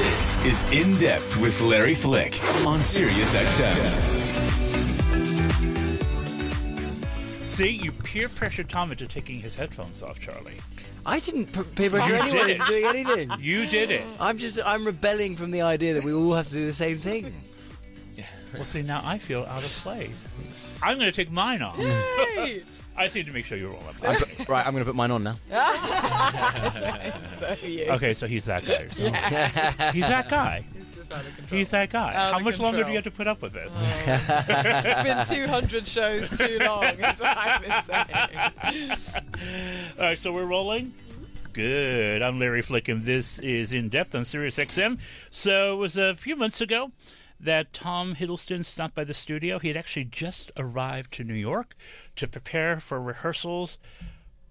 This is In Depth with Larry Flick on SiriusXM. See, you peer pressure Tom into taking his headphones off, Charlie. I didn't p- peer pressure You anyone into doing anything. You did it. I'm just I'm rebelling from the idea that we all have to do the same thing. Well, see, now I feel out of place. I'm going to take mine off. I just need to make sure you're all up. I'm put- right, I'm going to put mine on now. So you. Okay, so he's that guy. So- He's that guy. It's just out of control. He's that guy. Out How of much longer do control. you have to put up with this? it's been 200 shows too long. That's what I've been saying. All right, so we're rolling. Good. I'm Larry Flick, and this is In Depth on Sirius XM. So it was a few months ago that Tom Hiddleston stopped by the studio. He had actually just arrived to New York to prepare for rehearsals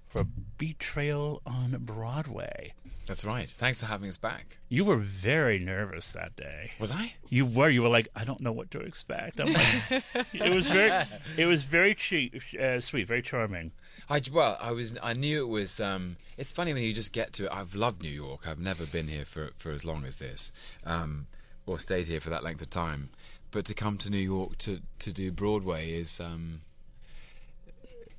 for Betrayal on Broadway. That's right. Thanks for having us back. You were very nervous that day. Was I? You were. You were like, I don't know what to expect. I'm like, it was very, it was very cheap, uh, sweet, very charming. I well, I was. I knew it was. Um, it's funny when you just get to it. I've loved New York. I've never been here for for as long as this, um, or stayed here for that length of time. But to come to New York to to do Broadway is. Um,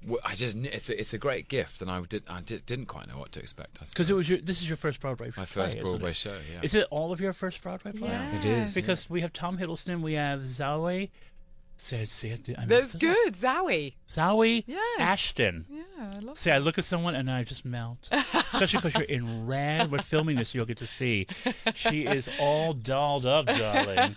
w- I just kn- it's a, it's a great gift, and I did I did, didn't quite know what to expect. I Because it was your. This is your first Broadway. my play, first isn't Broadway show. Yeah, Is it all of your first Broadway play? Yeah. It is. Because we have Tom Hiddleston, we have Zoe. Say it, say it. I That's messed good, Zawe. Zoe Yes. Ashton. Yeah, I love See, I look at someone and I just melt. Especially because you're in red. We're filming this, you'll get to see. She is all dolled up, darling.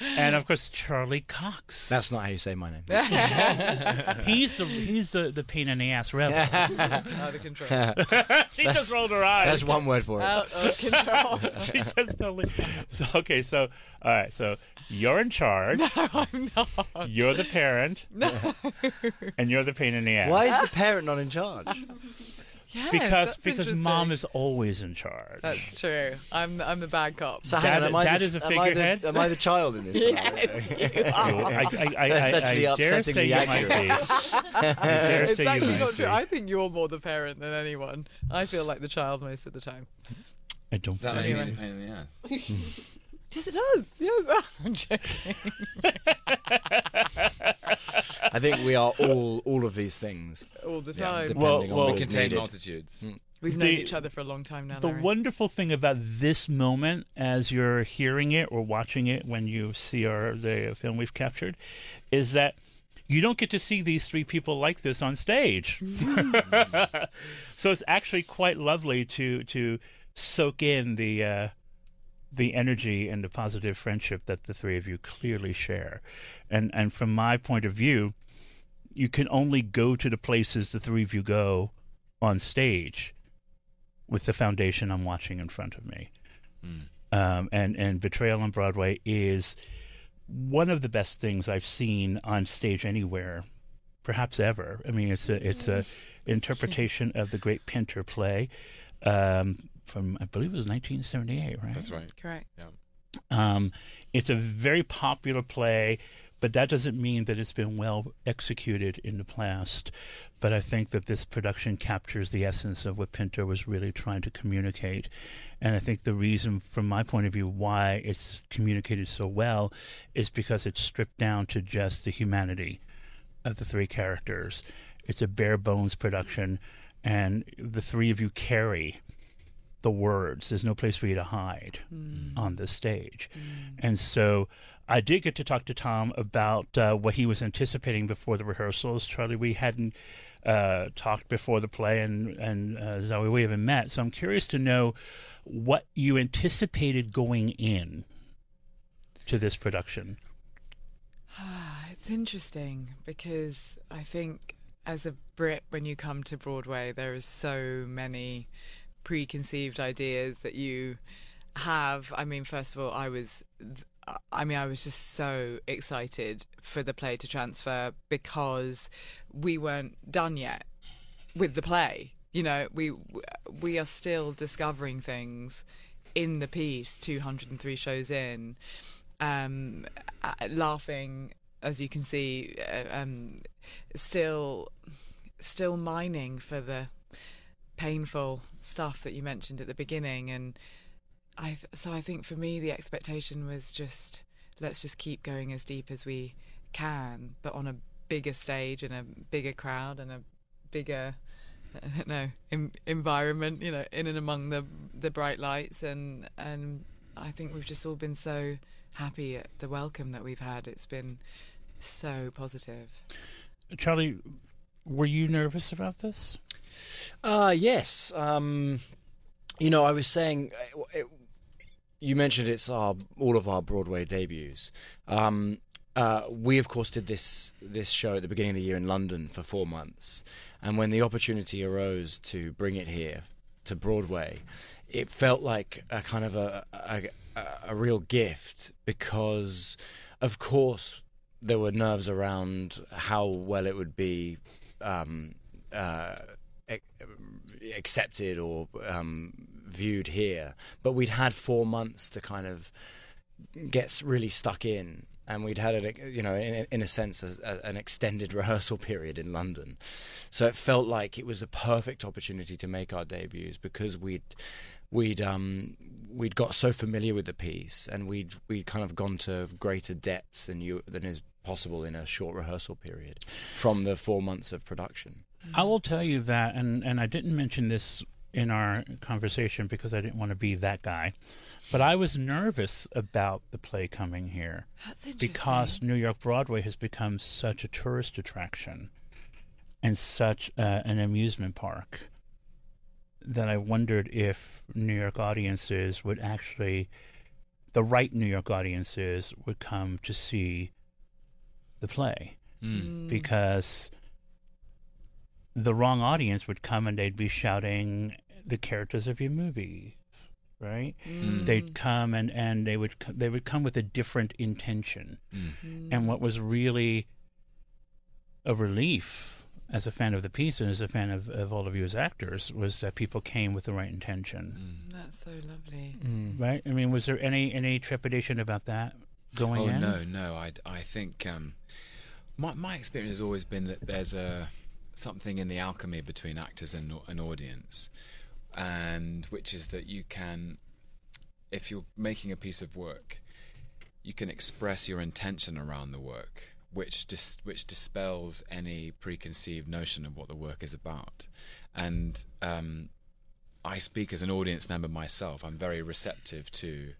And of course, Charlie Cox. That's not how you say my name. he's the he's the, the pain in the ass rebel. out of control. she just rolled her eyes. That's one word for it. out of control. she just totally. So okay, so all right, so you're in charge. No, I'm not. You're the parent. No. And you're the pain in the ass. Why is the parent not in charge? Yes, Because because mom is always in charge. That's true. I'm I'm the bad cop. So hang on, Dad- am I, Dad the, is a am, figurehead? the, am I the child in this? yes, you are. I, I, That's actually I dare upsetting say the you might be. It's actually not true. be. I think you're more the parent than anyone. I feel like the child most of the time. I don't Is that think- like a pain in the ass? Hmm. Yes, it does. Yes, I'm joking. I think we are all all of these things. All the Yeah, time. depending Well- on well- what We is contain needed. multitudes. We've known the- each other for a long time now. The Larry. wonderful thing about this moment, as you're hearing it or watching it when you see our the film we've captured, is that you don't get to see these three people like this on stage. so it's actually quite lovely to to soak in the uh, the energy and the positive friendship that the three of you clearly share. And and from my point of view, you can only go to the places the three of you go on stage with the foundation I'm watching in front of me. Um, and and Betrayal on Broadway is one of the best things I've seen on stage anywhere, perhaps ever. I mean, it's a it's a interpretation of the great Pinter play um, from I believe it was 1978, right? That's right. Correct. Yeah. Um, it's a very popular play, but that doesn't mean that it's been well executed in the past. But I think that this production captures the essence of what Pinter was really trying to communicate. And I think the reason, from my point of view, why it's communicated so well is because it's stripped down to just the humanity of the three characters. It's a bare bones production, and the three of you carry the words. There's no place for you to hide on the stage. And so I did get to talk to Tom about uh, what he was anticipating before the rehearsals. Charlie, we hadn't uh, talked before the play, and, and uh, Zoe, we haven't met. So I'm curious to know what you anticipated going in to this production. It's interesting because I think as a Brit, when you come to Broadway, there are so many preconceived ideas that you have. I mean, first of all, I was. I mean, I was just so excited for the play to transfer because we weren't done yet with the play. You know, we we are still discovering things in the piece. Two hundred and three shows in, um, uh, laughing as you can see, uh, um, still still mining for the painful stuff that you mentioned at the beginning, and I so I think for me the expectation was just let's just keep going as deep as we can, but on a bigger stage and a bigger crowd and a bigger em- environment, you know, in and among the the bright lights and and I think we've just all been so happy at the welcome that we've had. It's been so positive. Charlie, were you nervous about this? Uh, yes. Um, you know, I was saying, uh, it, you mentioned it's our all of our Broadway debuts. Um, uh, we of course did this this show at the beginning of the year in London for four months, and when the opportunity arose to bring it here to Broadway, it felt like a kind of a a, a real gift because, of course, there were nerves around how well it would be. Um, uh, accepted or um, viewed here. But we'd had four months to kind of get really stuck in. And we'd had it, you know, in, in a sense, as, as an extended rehearsal period in London, so it felt like it was a perfect opportunity to make our debuts because we'd we'd um, we'd got so familiar with the piece and we'd we'd kind of gone to greater depths than you than is possible in a short rehearsal period from the four months of production. I will tell you that, and, and I didn't mention this in our conversation because I didn't want to be that guy, but I was nervous about the play coming here That's interesting. because New York Broadway has become such a tourist attraction and such uh, an amusement park that I wondered if New York audiences would actually, the right New York audiences would come to see the play Mm. because the wrong audience would come and they'd be shouting the characters of your movies right Mm. they'd come and and they would they would come with a different intention Mm. and what was really a relief as a fan of the piece and as a fan of, of all of you as actors was that people came with the right intention Mm. That's so lovely. right i mean was there any any trepidation about that going Oh in no, no. I, I think um, my my experience has always been that there's a something in the alchemy between actors and an audience, and which is that you can, if you're making a piece of work, you can express your intention around the work, which dis- which dispels any preconceived notion of what the work is about, and um, I speak as an audience member myself. I'm very receptive to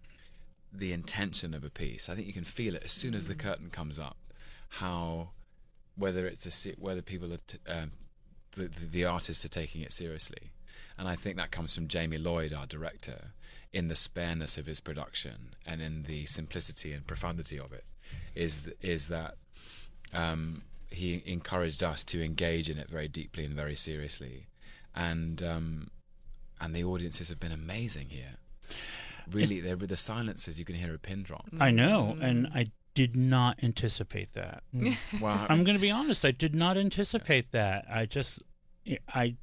the intention of a piece. I think you can feel it as soon as the curtain comes up. How whether it's a whether people are t- um, the, the the artists are taking it seriously, and I think that comes from Jamie Lloyd, our director, in the spareness of his production and in the simplicity and profundity of it. Is is that um, he encouraged us to engage in it very deeply and very seriously, and um, and the audiences have been amazing here. Really, there with the silences, you can hear a pin drop. i know and i did not anticipate that mm. Wow, I'm going to be honest. I did not anticipate that. I just, I,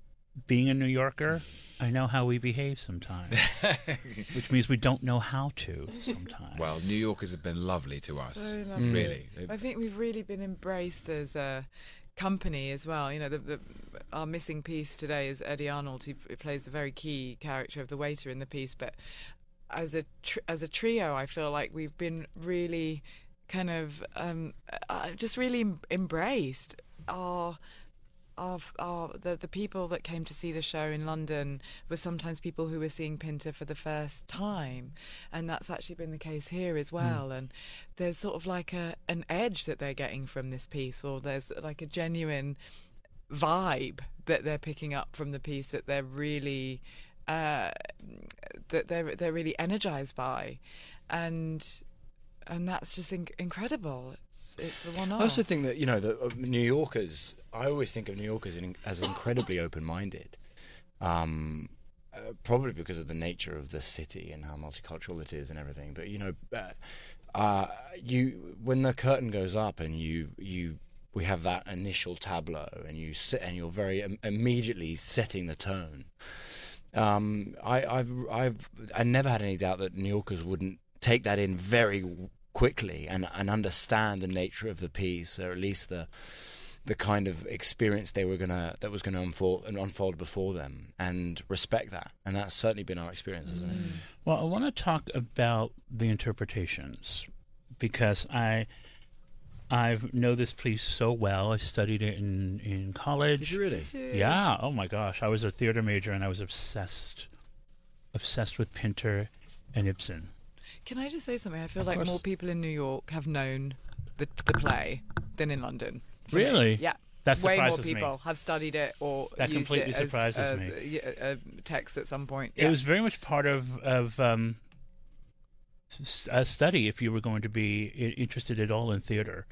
being a New Yorker, I know how we behave sometimes, which means we don't know how to sometimes. well, New Yorkers have been lovely to us. So lovely. Really, I think we've really been embraced as a company as well. You know, the, the, our missing piece today is Eddie Arnold. He, he plays the very key character of the waiter in the piece. But as a tr- as a trio, I feel like we've been really kind of um, uh, just really em- embraced our. Our, our, the, the people that came to see the show in London were sometimes people who were seeing Pinter for the first time, and that's actually been the case here as well. And there's sort of like a an edge that they're getting from this piece, or there's like a genuine vibe that they're picking up from the piece that they're really uh, that they're they're really energized by, and and that's just inc- incredible. It's it's a one. I also think that you know the uh, New Yorkers. I always think of New Yorkers in, as incredibly open-minded, um, uh, probably because of the nature of the city and how multicultural it is and everything. But you know, uh, uh, you when the curtain goes up and you you we have that initial tableau and you sit and you're very Im- immediately setting the tone. Um, I, I've I've I never had any doubt that New Yorkers wouldn't take that in very quickly and and understand the nature of the piece or at least the the kind of experience they were gonna that was gonna unfold and unfold before them, and respect that. And that's certainly been our experience, isn't it? Mm. Well, I want to talk about the interpretations because I I know this piece so well. I studied it in in college. Did you really? Yeah. Oh my gosh, I was a theater major and I was obsessed, obsessed with Pinter and Ibsen. Can I just say something? I feel like more people in New York have known the, the play than in London. for me. Really? Yeah. That Way more surprises me. people have studied it or That used completely it as surprises a, me. A, a text at some point. It was very much part of of um, a study if you were going to be interested at all in theater.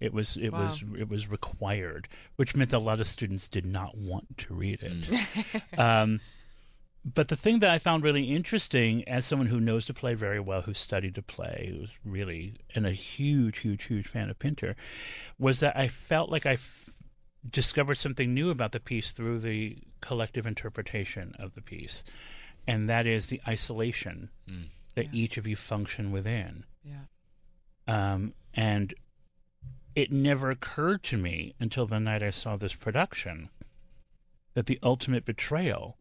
It was it was it was required, which meant a lot of students did not want to read it. um, but the thing that I found really interesting, as someone who knows the play very well, who studied the play, who's really and a huge, huge, huge fan of Pinter, was that I felt like I f- discovered something new about the piece through the collective interpretation of the piece, and that is the isolation that each of you function within. yeah. Um, and it never occurred to me until the night I saw this production that the ultimate betrayal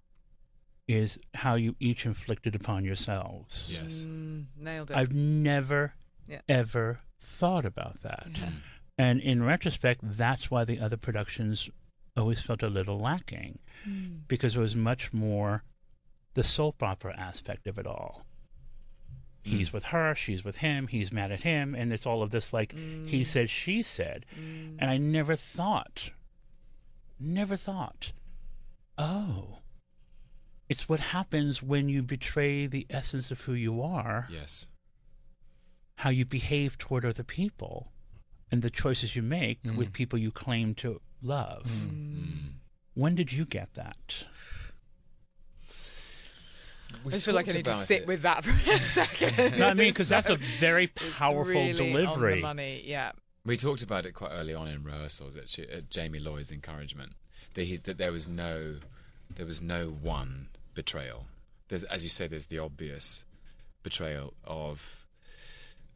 is how you each inflicted upon yourselves. Yes. Mm, nailed it. I've never, Yeah. ever thought about that. Mm-hmm. And in retrospect, that's why the other productions always felt a little lacking mm. because it was much more the soap opera aspect of it all. He's mm. with her, she's with him, he's mad at him, and it's all of this like he mm. said, she said. And I never thought, never thought, oh, it's what happens when you betray the essence of who you are Yes. how you behave toward other people and the choices you make mm. with people you claim to love. Mm. Mm. When did you get that? We I just feel like I need to sit it. with that for a second. No, I mean, because that's a So very it's powerful really On the delivery. money, yeah. We talked about it quite early on in rehearsals at, at Jamie Lloyd's encouragement that he's that there was no there was no one betrayal. There's as you say, there's the obvious betrayal of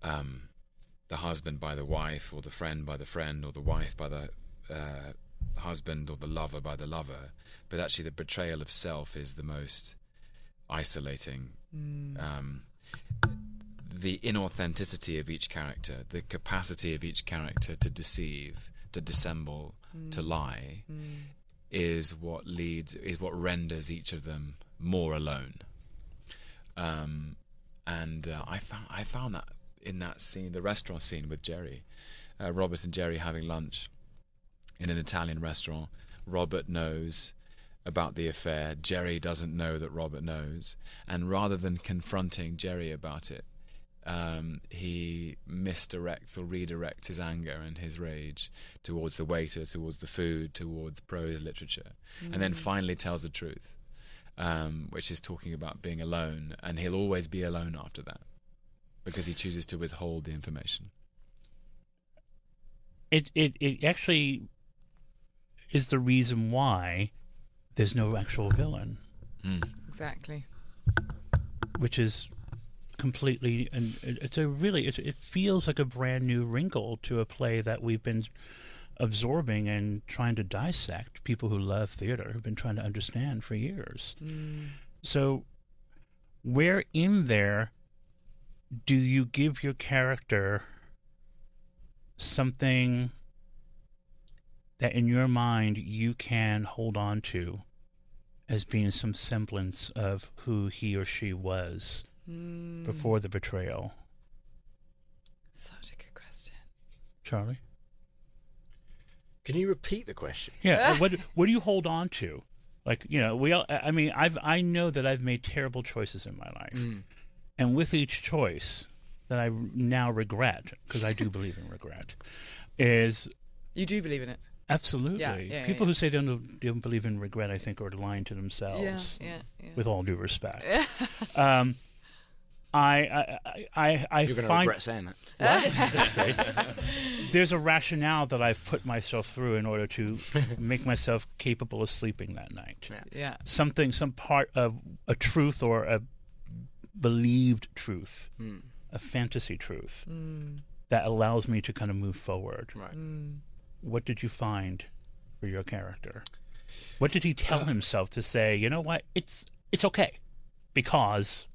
um, the husband by the wife, or the friend by the friend, or the wife by the uh, husband, or the lover by the lover. But actually, the betrayal of self is the most isolating. Um, the inauthenticity of each character, the capacity of each character to deceive, to dissemble, to lie, is what leads, is what renders each of them more alone. Um, and uh, I found I found that in that scene, the restaurant scene with Jerry, uh, Robert and Jerry having lunch in an Italian restaurant. Robert knows about the affair. Jerry doesn't know that Robert knows, and rather than confronting Jerry about it, um, he misdirects or redirects his anger and his rage towards the waiter, towards the food, towards prose literature, and then finally tells the truth, um, which is talking about being alone, and he'll always be alone after that because he chooses to withhold the information. It, it it actually is the reason why there's no actual villain, Exactly. which is completely and it's a really it, it feels like a brand new wrinkle to a play that we've been absorbing and trying to dissect. People who love theater have been trying to understand for years. Mm. So, where in there do you give your character something that in your mind you can hold on to as being some semblance of who he or she was before the betrayal? Such a good question. Charlie? Can you repeat the question? Yeah. what what do you hold on to? Like you know, we all. I I mean, I've I know that I've made terrible choices in my life, Mm. and with each choice that I now regret, because I do believe in regret, is You do believe in it? absolutely Yeah, yeah, people yeah. who say they don't, don't believe in regret. I think are lying to themselves. yeah, yeah. With all due respect, um, I I I I, I You're going to find regret saying that. there's a rationale that I've put myself through in order to make myself capable of sleeping that night. Yeah. Yeah. Something, some part of a truth or a believed truth, a fantasy truth Mm. that allows me to kind of move forward. Right. Mm. what did you find for your character? What did he tell himself to say? You know what? It's it's okay because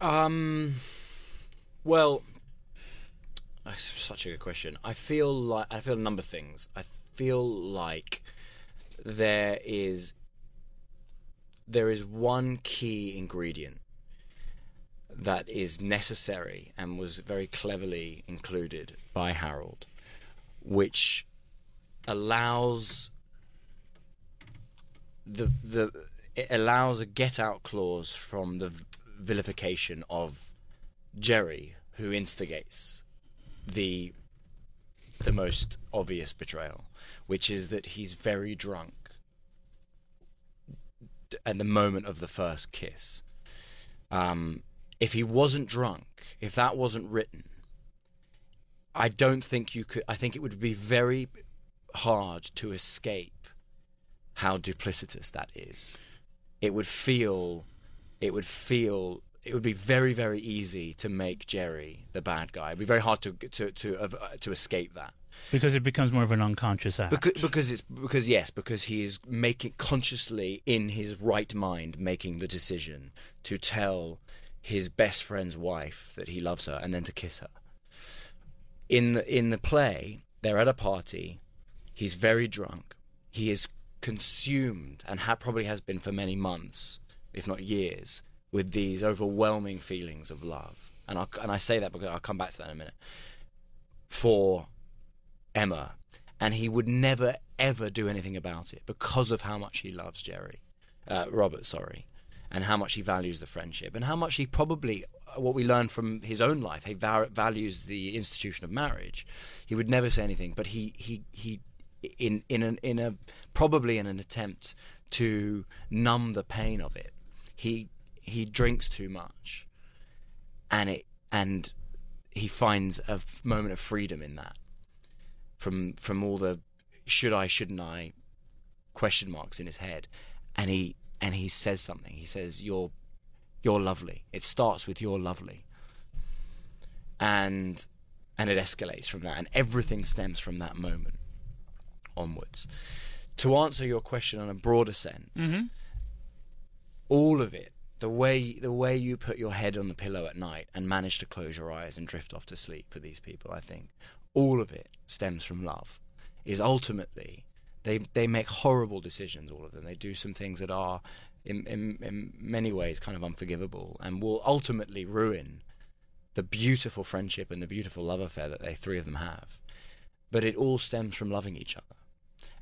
Um. Well, that's such a good question. I feel like I feel a number of things. I feel like there is there is one key ingredient that is necessary and was very cleverly included by Harold, which allows the the it allows a get out clause from the vilification of Jerry, who instigates the the most obvious betrayal, which is that he's very drunk at the moment of the first kiss. Um, if he wasn't drunk, if that wasn't written, I don't think you could. I think it would be very hard to escape how duplicitous that is. It would feel, it would feel, it would be very, very easy to make Jerry the bad guy. It'd be very hard to to to uh, to escape that. because it becomes more of an unconscious act. Because, because it's because yes, because he is making consciously in his right mind making the decision to tell his best friend's wife that he loves her and then to kiss her. In the in the play, they're at a party. He's very drunk. He is consumed and ha- probably has been for many months, if not years, with these overwhelming feelings of love. And I and I say that because I'll come back to that in a minute. For Emma, and he would never ever do anything about it because of how much he loves Jerry, uh, Robert, sorry, and how much he values the friendship, and how much he probably, what we learn from his own life, he va- values the institution of marriage. He would never say anything, but he he he, in in an in a probably in an attempt to numb the pain of it, he he drinks too much, and it and he finds a moment of freedom in that from from all the should I shouldn't I question marks in his head. And he and he says something. He says you're you're lovely. It starts with you're lovely. And and it escalates from that. And everything stems from that moment onwards. To answer your question in a broader sense mm-hmm. All of it the way the way you put your head on the pillow at night and manage to close your eyes and drift off to sleep for these people i think all of it stems from love. Is ultimately they they make horrible decisions all of them. They do some things that are in, in, in many ways kind of unforgivable and will ultimately ruin the beautiful friendship and the beautiful love affair that they three of them have. But it all stems from loving each other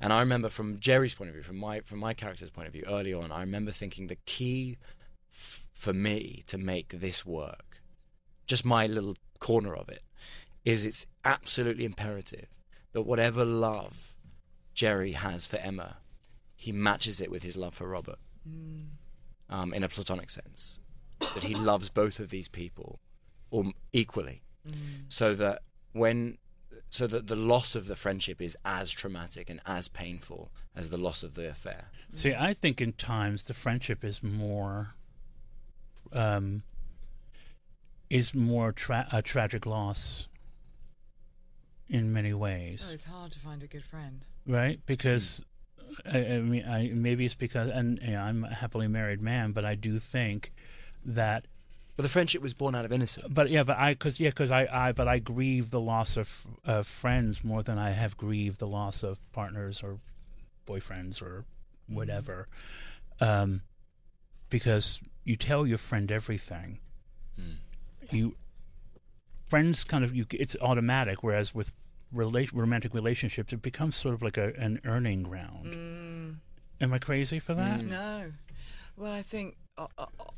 and I remember from Jerry's point of view, from my from my character's point of view, early on, I remember thinking the key f- for me to make this work, just my little corner of it, is it's absolutely imperative that whatever love Jerry has for Emma, he matches it with his love for Robert, um, in a platonic sense, that he loves both of these people, or equally, so that when so that the loss of the friendship is as traumatic and as painful as the loss of the affair. See, I think in times the friendship is more, um, is more tra- a tragic loss. In many ways, Oh, it's hard to find a good friend. right? Because I, I mean, I maybe it's because, and you know, I'm a happily married man, but I do think that But the friendship was born out of innocence. But yeah, but I, cause yeah, cause I, I, but I grieve the loss of of friends more than I have grieved the loss of partners or boyfriends or mm-hmm. whatever, um, because you tell your friend everything. Mm. You friends kind of you, it's automatic. Whereas with rela- romantic relationships, it becomes sort of like a an earning ground. Mm. Am I crazy for that? Mm. No. Well, I think o- o- o-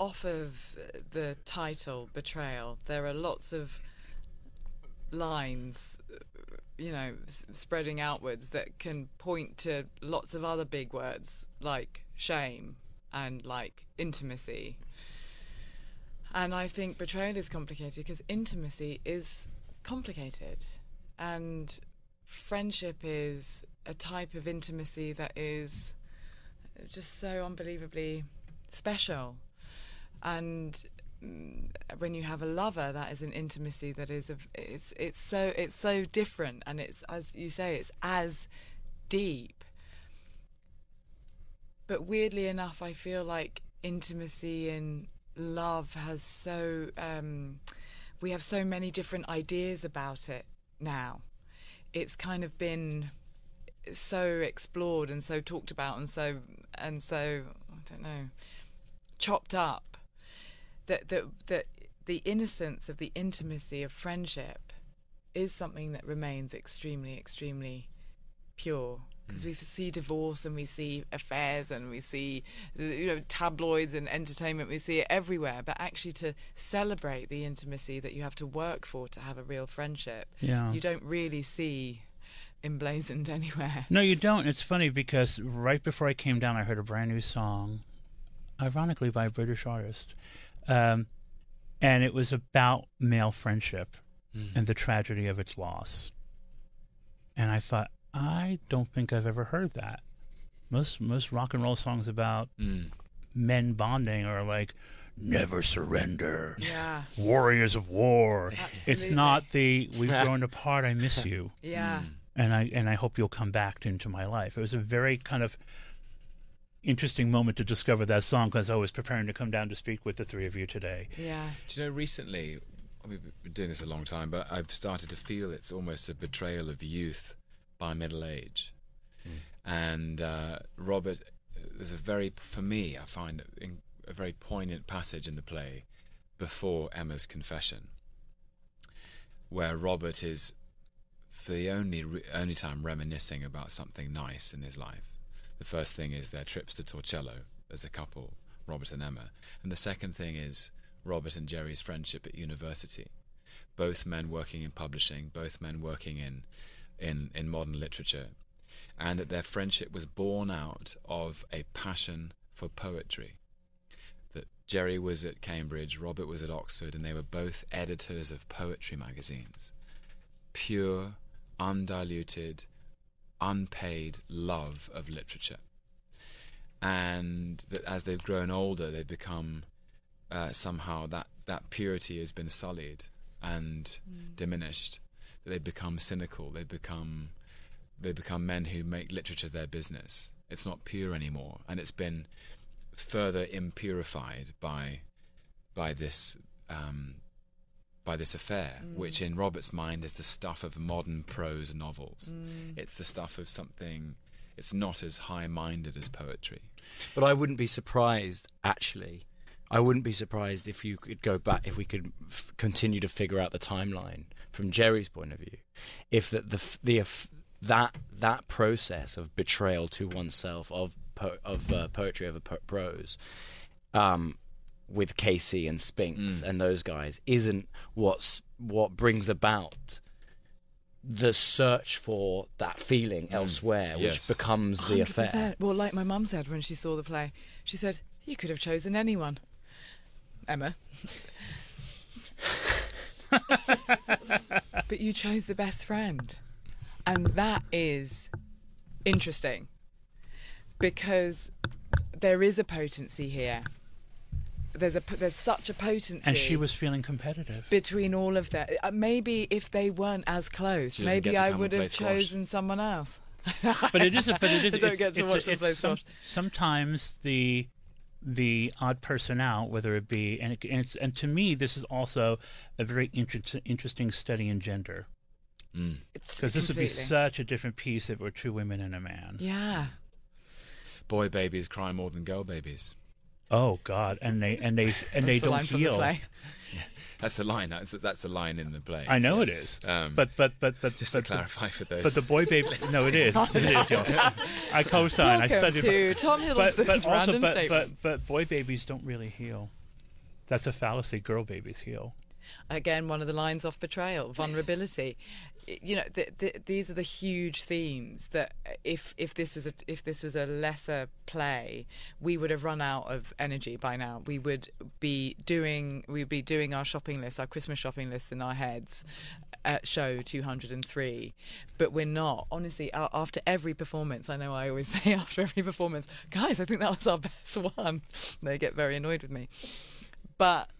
off of the title Betrayal, there are lots of lines, you know, s- spreading outwards that can point to lots of other big words like shame and like intimacy. And I think betrayal is complicated because intimacy is complicated. And friendship is a type of intimacy that is just so unbelievably special. And mm, when you have a lover, that is an intimacy that is of it's it's so it's so different, and it's as you say, it's as deep. But weirdly enough, I feel like intimacy and love has so um, we have so many different ideas about it now. It's kind of been so explored and so talked about and so and so I don't know chopped up that that that the innocence of the intimacy of friendship is something that remains extremely extremely pure. Hmm. Because we see divorce and we see affairs and we see you know tabloids and entertainment we see it everywhere. But actually to celebrate the intimacy that you have to work for to have a real friendship Yeah. you don't really see emblazoned anywhere. No, you don't. It's funny because right before I came down, I heard a brand new song, ironically by a British artist, um, and it was about male friendship and the tragedy of its loss. And I thought, I don't think I've ever heard that. Most most rock and roll songs about Mm. men bonding are like never surrender, yeah warriors of war. It's not the we've grown apart. I miss you yeah and I and I hope you'll come back into my life. It was a very kind of interesting moment to discover that song because I was preparing to come down to speak with the three of you today. yeah Do you know, recently, we've been doing this a long time, but I've started to feel it's almost a betrayal of youth by middle age. And uh, Robert, there's a very, for me, I find a very poignant passage in the play before Emma's confession, where Robert is, for the only only time, reminiscing about something nice in his life. The first thing is their trips to Torcello as a couple, Robert and Emma, and the second thing is Robert and Jerry's friendship at university. Both men working in publishing, both men working in in, in modern literature, and that their friendship was born out of a passion for poetry. That Jerry was at Cambridge, Robert was at Oxford, and they were both editors of poetry magazines. Pure, undiluted, unpaid love of literature. And that as they've grown older, they've become uh, somehow that, that purity has been sullied and diminished. That they've become cynical. They've become they become men who make literature their business. It's not pure anymore, and it's been further impurified by by this um, by this affair, which in Robert's mind is the stuff of modern prose novels. It's the stuff of something. It's not as high-minded as poetry. But I wouldn't be surprised, actually. I wouldn't be surprised if you could go back, if we could f- continue to figure out the timeline from Jerry's point of view. If the the the f- that that process of betrayal to oneself of po- of uh, poetry over po- prose, um, with Casey and Spinks mm. and those guys, isn't what's what brings about the search for that feeling mm. elsewhere, which Yes. becomes the affair. 100%. Well, like my mum said when she saw the play, she said, You could have chosen anyone. Emma. but you chose the best friend. And that is interesting because there is a potency here. There's a there's such a potency And she was feeling competitive. between all of that. Uh, maybe if they weren't as close, maybe I would have play squash. chosen someone else. but it is a, but it is I don't get to it's, watch them it's play some- sometimes the the odd person out whether it be and, it, and it's and to me this is also a very inter- interesting study in gender It's because this would be such a different piece if it were two women and a man Yeah. Boy babies cry more than girl babies. Oh god and they and they and they the don't line from the heal. That's a line. That's a, that's a line in the play. i know yeah. it is Um, but but but but Just but to clarify for those. but the boy baby no it is it is yeah. i co-sign i Welcome studied to Tom but, Hiddleston's but also random but, but but boy babies don't really heal that's a fallacy girl babies heal Again, one of the lines off betrayal, vulnerability. You know, th- th- these are the huge themes that if if this was a if this was a lesser play, we would have run out of energy by now. We would be doing we'd be doing our shopping list, our Christmas shopping list in our heads at show 203 but we're not. Honestly after every performance i know i always say after every performance guys i think that was our best one. They get very annoyed with me. But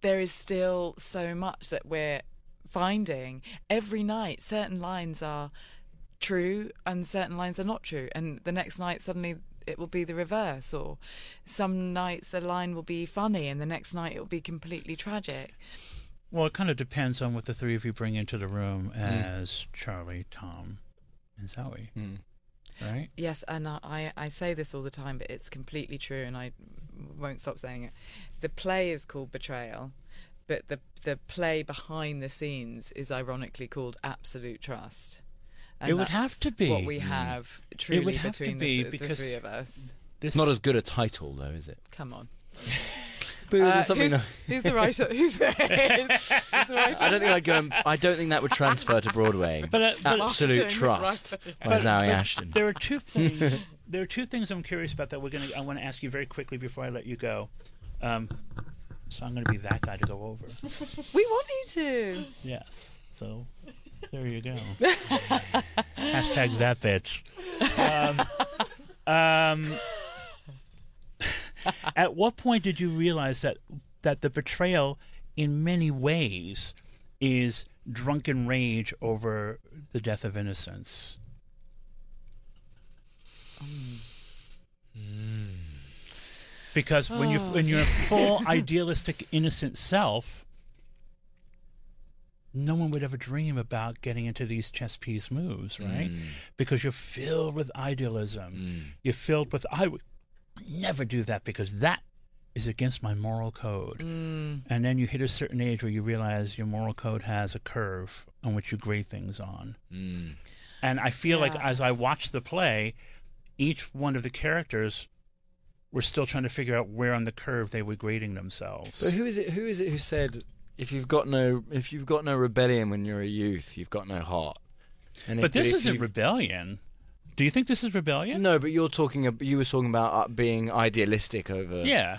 there is still so much that we're finding every night. Certain lines are true and certain lines are not true, and the next night suddenly it will be the reverse, or some nights a line will be funny and the next night it will be completely tragic. Well, it kind of depends on what the three of you bring into the room mm. as Charlie, Tom, and Zoe, mm. right? Yes, and I, I I say this all the time, but it's completely true, and I won't stop saying it. The play is called Betrayal, but the the play behind the scenes is ironically called Absolute Trust. And It would that's have to be. what we have truly have to between be the, th- the three of us. This Not as good a title though, is it? Come on, But Uh, there's something. who's, who's the writer? Who's the, who's the writer? I don't think I'd go. and- I don't think that would transfer to Broadway. But, uh, but- Absolute Marketing, Trust right. by Zawe Ashton. there are two things. there are two things I'm curious about that we're gonna. I want to ask you very quickly before I let you go. Um, so I'm going to be that guy to go over. we want you to. Yes. So there you go. Hashtag that bitch. Um, um, at what point did you realize that that the betrayal, in many ways, is drunken rage over the death of innocence? Because when you oh. when you're full idealistic innocent self, no one would ever dream about getting into these chess piece moves, right? Mm. Because you're filled with idealism. Mm. You're filled with I would never do that because that is against my moral code. Mm. And then you hit a certain age where you realize your moral code has a curve on which you grade things on. And I feel like as I watch the play, each one of the characters were still trying to figure out where on the curve they were grading themselves. But who is it? Who is it who said if you've got no if you've got no rebellion when you're a youth, you've got no heart? And But if- this if isn't rebellion. Do you think this is rebellion? No, but you're talking. ab- You were talking about uh, being idealistic over. Yeah.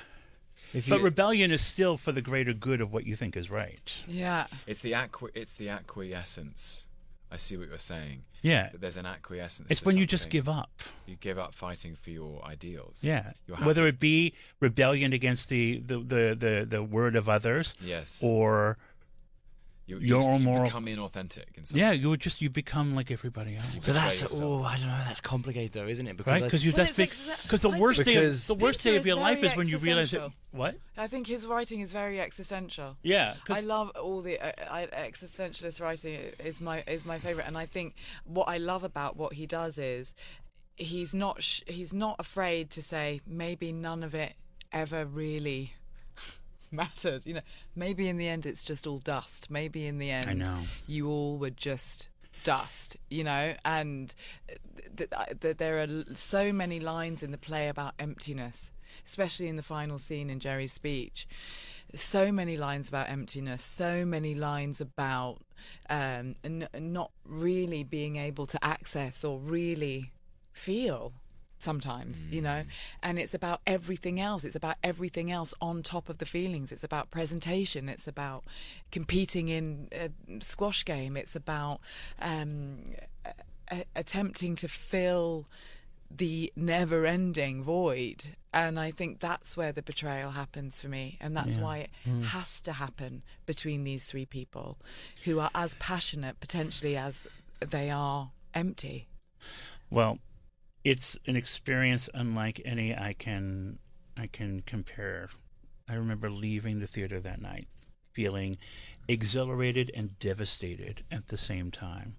If But you, rebellion is still for the greater good of what you think is right. Yeah. It's the acqui- It's the acquiescence. I see what you're saying. Yeah. That there's an acquiescence. It's when you just give up. You give up fighting for your ideals. Yeah. Whether it be rebellion against the, the, the, the, the word of others Yes. or you, your you, own you moral- become inauthentic. In some yeah, you would just you become like everybody else. but that's oh. I don't know. That's complicated though, isn't it? Because Right? I- Because you Well, that's big because the worst day Because- of, the worst day of your life is when you realize it what? I think his writing is very existential. Yeah, I love all the uh, I, existentialist writing is my is my favorite, and I think what I love about what he does is he's not sh- he's not afraid to say maybe none of it ever really mattered. You know, maybe in the end it's just all dust. Maybe in the end I know. you all were just dust. You know, and th- th- th- there are so many lines in the play about emptiness, especially in the final scene in Jerry's speech so many lines about emptiness, so many lines about um, n- not really being able to access or really feel sometimes, you know. And it's about everything else. It's about everything else on top of the feelings. It's about presentation. It's about competing in a squash game. It's about um, a- attempting to fill the never ending void. And I think that's where the betrayal happens for me. And that's why it has to happen between these three people who are as passionate potentially as they are empty. Well, it's an experience unlike any I can I can compare. I remember leaving the theater that night feeling exhilarated and devastated at the same time.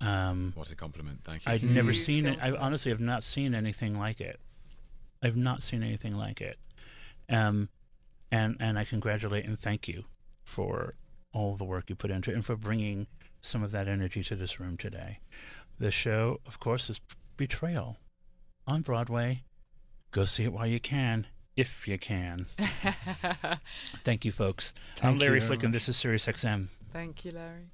Um, What a compliment. Thank you. I'd never Huge seen it. I honestly have not seen anything like it. I've not seen anything like it. Um, and and I congratulate and thank you for all the work you put into it and for bringing some of that energy to this room today. The show, of course, is Betrayal on Broadway. Go see it while you can, if you can. Thank you, folks. I'm Thank you Larry Flick, and this is Sirius XM. Thank you, Larry.